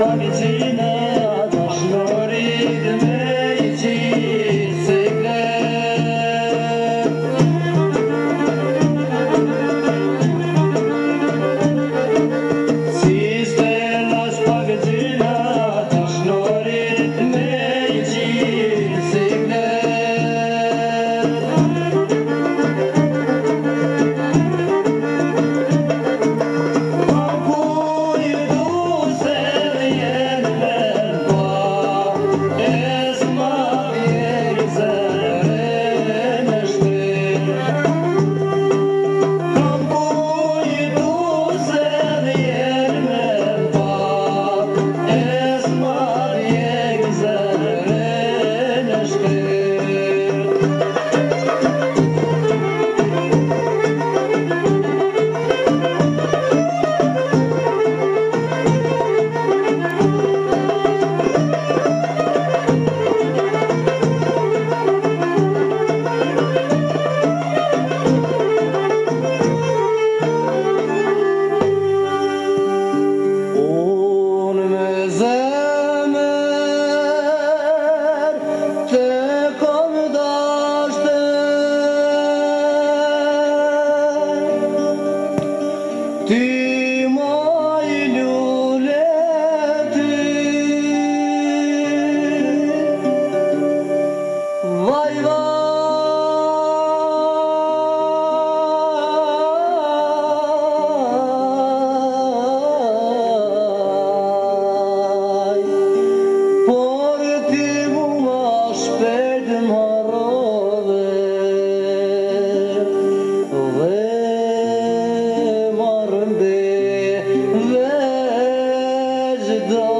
Let me see the